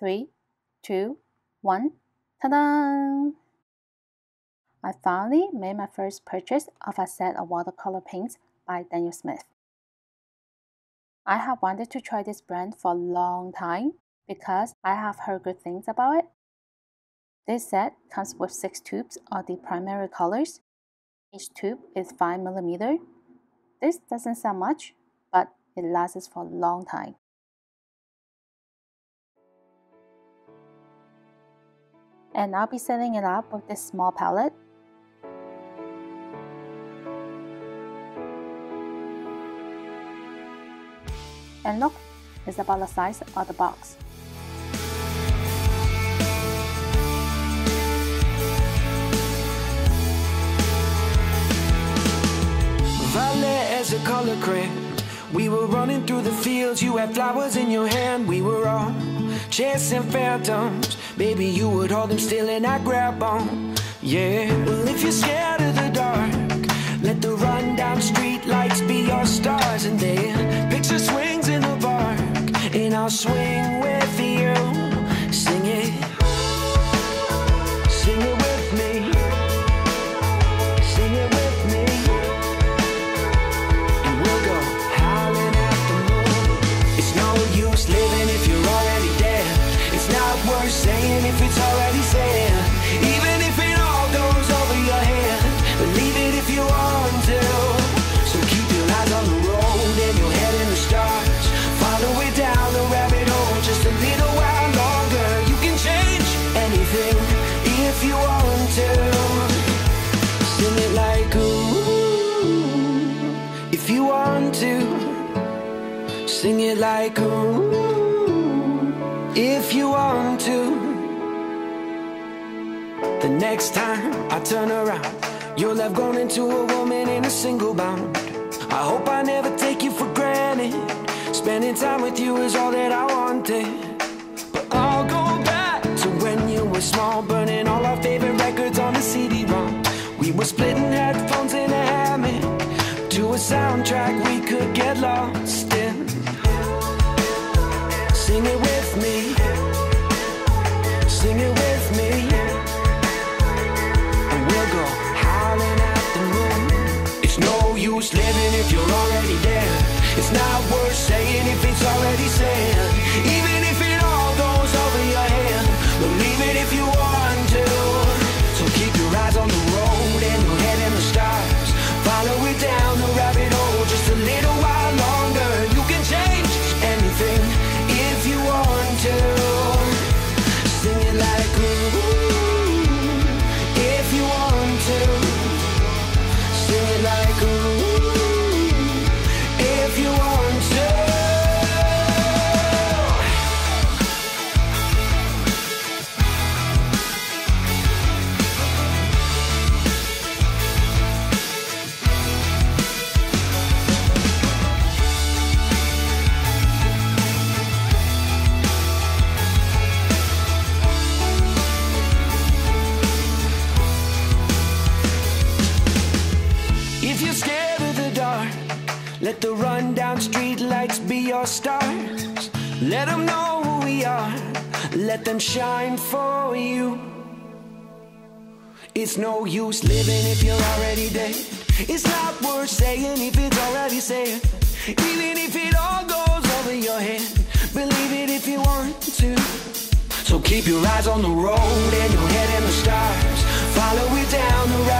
Three, two, one. Ta-da! I finally made my first purchase of a set of watercolor paints by Daniel Smith. I have wanted to try this brand for a long time because I have heard good things about it. This set comes with 6 tubes of the primary colors. Each tube is 5mm. This doesn't sound much, but it lasts for a long time. And I'll be setting it up with this small palette. And look, it's about the size of the box. Violet as a color crayon We were running through the fields. You had flowers in your hand. We were all chasing phantoms Baby, you would hold them still and I grab on Yeah. Well, if you're scared of the dark Let the rundown street lights be your stars And then picture swings in the park And I'll swing with you. Sing it. Sing it saying if it's already said. Even if it all goes over your head Believe it if you want to. So keep your eyes on the road and your head in the stars. Follow it down the rabbit hole just a little while longer. You can change anything if you want to. Sing it like ooh, if you want to. Sing it like ooh, if you want to. The next time I turn around, you'll have grown into a woman in a single bound. I hope I never take you for granted. Spending time with you is all that I wanted. But I'll go back to when you were small, burning all our favorite records on the CD-ROM. We were splitting headphones in a hammock to a soundtrack we could get lost It's not worth saying if it's already said. Your stars. Let them know who we are, let them shine for you. It's no use living if you're already dead. It's not worth saying if it's already said. Even if it all goes over your head, believe it if you want to. So keep your eyes on the road and your head in the stars. Follow it down the rabbit